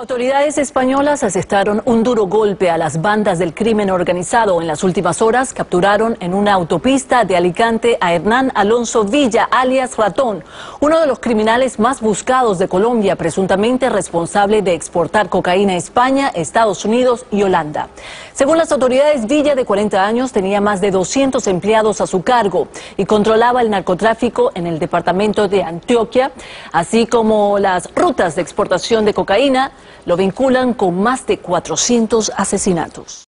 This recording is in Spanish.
Autoridades españolas asestaron un duro golpe a las bandas del crimen organizado. En las últimas horas capturaron en una autopista de Alicante a Hernán Alonso Villa, alias Ratón, uno de los criminales más buscados de Colombia, presuntamente responsable de exportar cocaína a España, Estados Unidos y Holanda. Según las autoridades, Villa, de 40 años, tenía más de 200 empleados a su cargo y controlaba el narcotráfico en el departamento de Antioquia, así como las rutas de exportación de cocaína lo vinculan con más de 400 asesinatos.